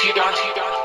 T-Dot, T-Dot.